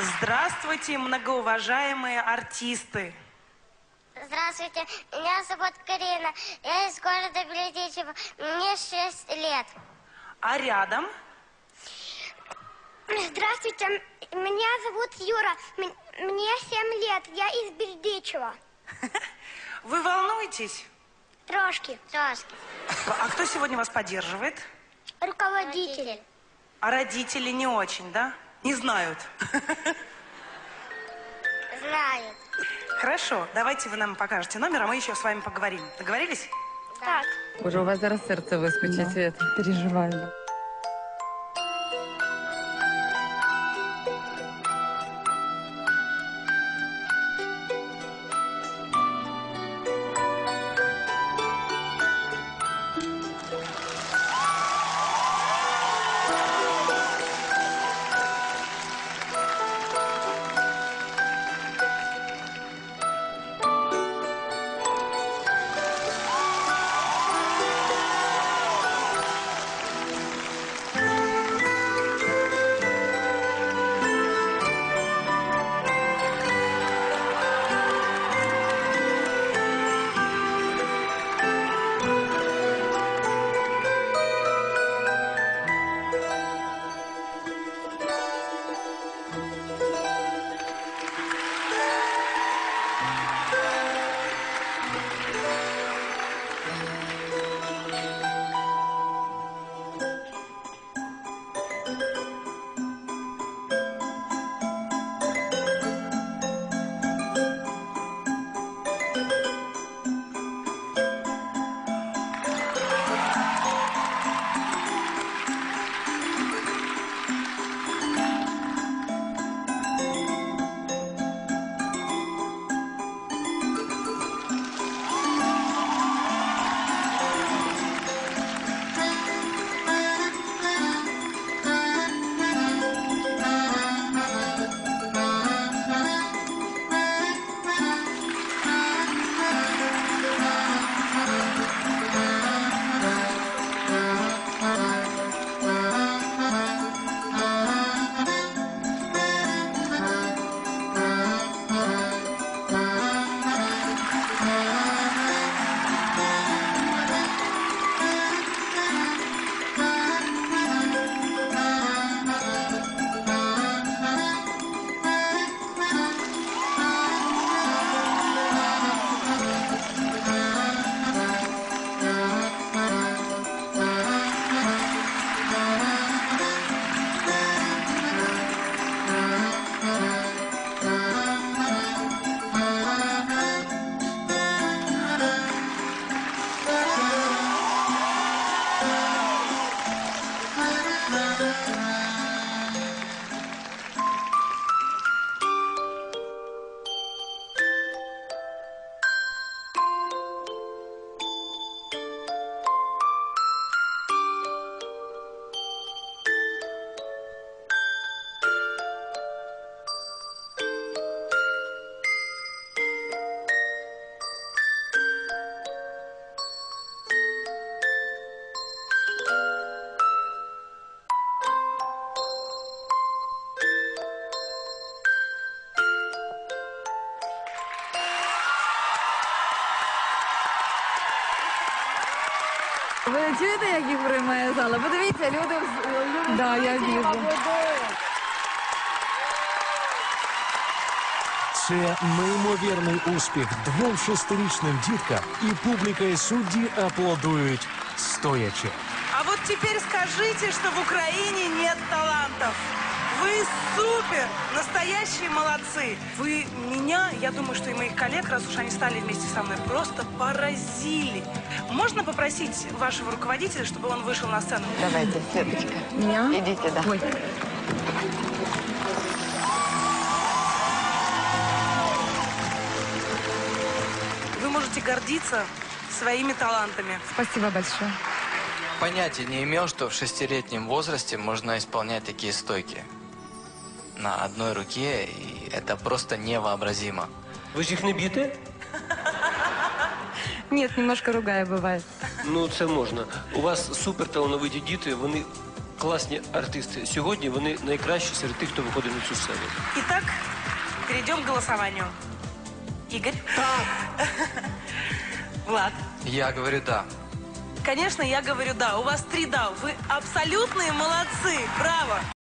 Здравствуйте, многоуважаемые артисты. Здравствуйте, меня зовут Карина. Я из города Бердичево. Мне 6 лет. А рядом Здравствуйте, меня зовут Юра. Мне 7 лет. Я из Бердичева. вы волнуетесь? Трошки. Трошки. А кто сегодня вас поддерживает? Руководитель. А родители не очень, да? Не знают. Знает. Хорошо, давайте вы нам покажете номер, а мы еще с вами поговорим. Договорились? Так. Боже, у вас зараз серце вискочить, Свет. Переживаю. Ви чуєте, як їх приймає зала? Подивіться, люди, в- люди Да, в я залі вижу. аплодують. Це неймовірний успіх двом шестирічним діткам, і публіка і судді аплодують стоячи. А вот теперь скажите, что в Украине нет талантов. Вы супер! Настоящие молодцы! Вы меня, я думаю, что и моих коллег, раз уж они стали вместе со мной, просто поразили. Можно попросить вашего руководителя, чтобы он вышел на сцену? Давайте, Светочка. Меня? Идите, да. Ой. Вы можете гордиться своими талантами. Спасибо большое. Понятия не имел, что в шестилетнем возрасте можно исполнять такие стойки На одной руке, и это просто невообразимо. Ви ж їх не б'єте? Нет, немножко ругая бывает. Ну, це можна. У вас суперталановиті діти, вони класні артисти. Сьогодні вони найкращі серед тих, хто виходить на цю сцену. Итак, перейдем к голосованию. Игорь? Влад? Я говорю да. Конечно, я говорю да. У вас три да. Вы абсолютные молодцы. Браво.